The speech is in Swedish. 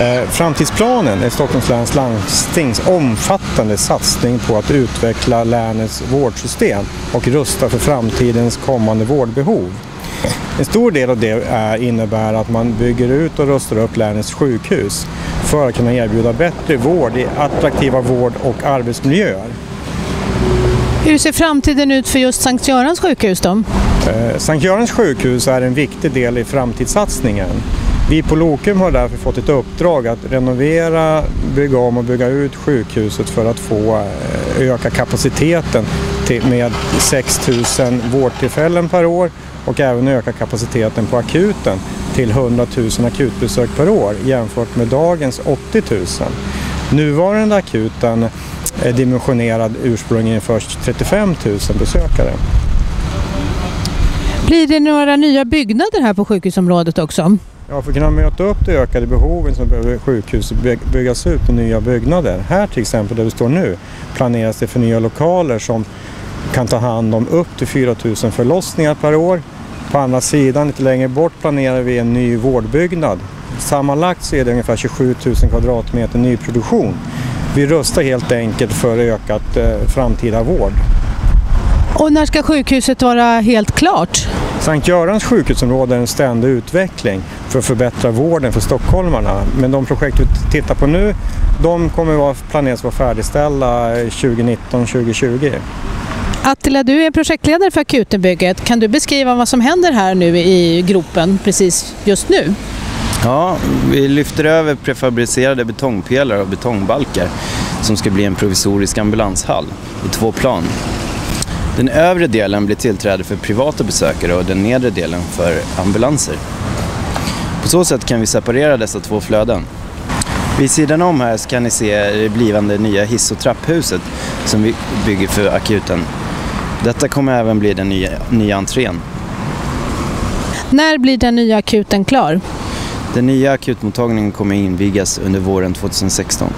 Eh, framtidsplanen är Stockholms läns landstings omfattande satsning på att utveckla länets vårdsystem och rusta för framtidens kommande vårdbehov. En stor del av det är, innebär att man bygger ut och rustar upp länets sjukhus för att kunna erbjuda bättre vård i attraktiva vård och arbetsmiljöer. Hur ser framtiden ut för just Sankt Görans sjukhus då? Eh, Sankt Görans sjukhus är en viktig del i framtidssatsningen. Vi på Lokum har därför fått ett uppdrag att renovera, bygga om och bygga ut sjukhuset för att få eh, öka kapaciteten till, med 6 000 vårdtillfällen per år och även öka kapaciteten på akuten till 100 000 akutbesök per år jämfört med dagens 80 000. Nuvarande akuten är dimensionerad ursprungligen för 35 000 besökare. Blir det några nya byggnader här på sjukhusområdet också? Ja, för att kunna möta upp de ökade behoven så behöver sjukhuset byggas ut med nya byggnader. Här till exempel där vi står nu planeras det för nya lokaler som kan ta hand om upp till 4 000 förlossningar per år. På andra sidan, lite längre bort, planerar vi en ny vårdbyggnad. Sammanlagt så är det ungefär 27 000 kvadratmeter nyproduktion. Vi rustar helt enkelt för ökat eh, framtida vård. Och när ska sjukhuset vara helt klart? Sankt Görans sjukhusområde är en ständig utveckling för att förbättra vården för stockholmarna. Men de projekt vi tittar på nu, de kommer vara planeras vara färdigställda 2019-2020. Attila, du är projektledare för akutenbygget. Kan du beskriva vad som händer här nu i gropen precis just nu? Ja, vi lyfter över prefabricerade betongpelare och betongbalkar som ska bli en provisorisk ambulanshall i två plan. Den övre delen blir tillträde för privata besökare och den nedre delen för ambulanser. På så sätt kan vi separera dessa två flöden. Vid sidan om här kan ni se det blivande nya hiss och trapphuset som vi bygger för akuten. Detta kommer även bli den nya, nya entrén. När blir den nya akuten klar? Den nya akutmottagningen kommer invigas under våren 2016.